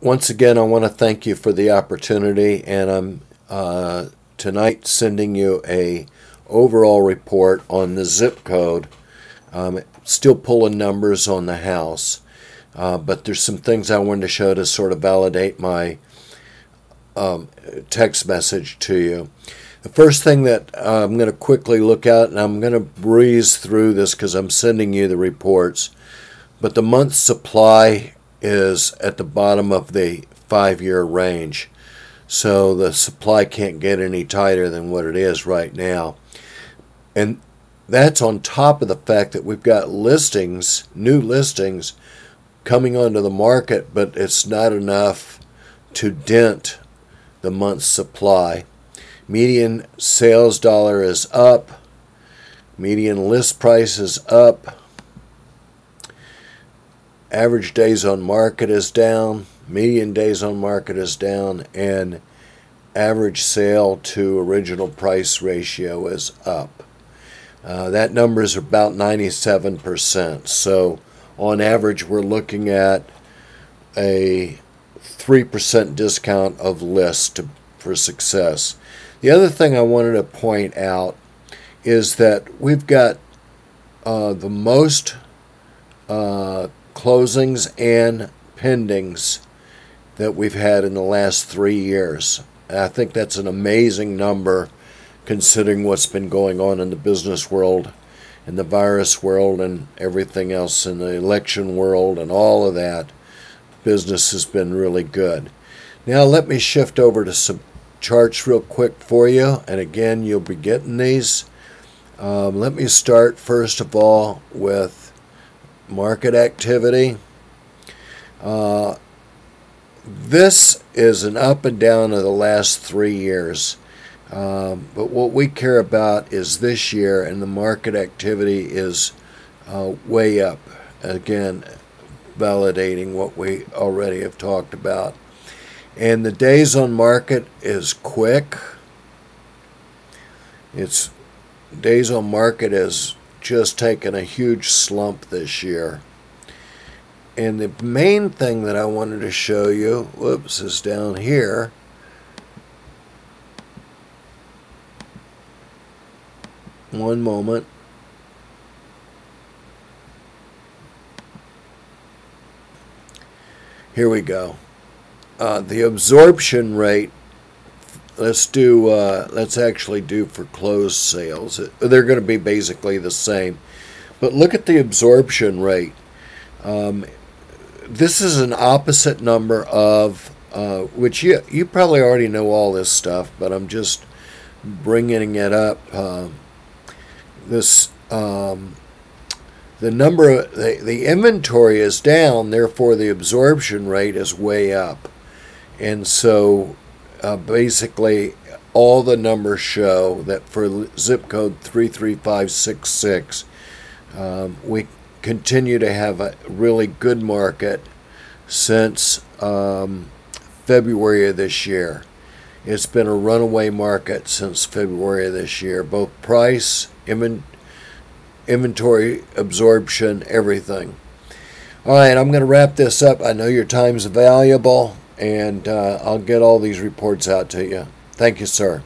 Once again, I want to thank you for the opportunity, and I'm uh, tonight sending you a overall report on the zip code. Um, still pulling numbers on the house, uh, but there's some things I wanted to show to sort of validate my um, text message to you. The first thing that uh, I'm going to quickly look at, and I'm going to breeze through this because I'm sending you the reports, but the month supply is at the bottom of the five year range. So the supply can't get any tighter than what it is right now. And that's on top of the fact that we've got listings, new listings, coming onto the market, but it's not enough to dent the month's supply. Median sales dollar is up. Median list price is up. Average days on market is down. Median days on market is down. And average sale to original price ratio is up. Uh, that number is about 97%. So on average, we're looking at a 3% discount of list to, for success. The other thing I wanted to point out is that we've got uh, the most uh, closings and pendings that we've had in the last three years. I think that's an amazing number considering what's been going on in the business world in the virus world and everything else in the election world and all of that. Business has been really good. Now let me shift over to some charts real quick for you. And again, you'll be getting these. Um, let me start first of all with market activity. Uh, this is an up and down of the last three years. Um, but what we care about is this year, and the market activity is uh, way up. Again, validating what we already have talked about. And the days on market is quick. It's days on market has just taken a huge slump this year. And the main thing that I wanted to show you, whoops, is down here. One moment. Here we go uh, the absorption rate let's do uh, let's actually do for closed sales. They're going to be basically the same. But look at the absorption rate. Um, this is an opposite number of uh, which you you probably already know all this stuff but I'm just bringing it up. Uh, this um, the number the, the inventory is down therefore the absorption rate is way up. And so uh, basically, all the numbers show that for zip code 33566, um, we continue to have a really good market since um, February of this year. It's been a runaway market since February of this year, both price, inventory absorption, everything. All right, I'm going to wrap this up. I know your time's valuable and uh, I'll get all these reports out to you. Thank you, sir.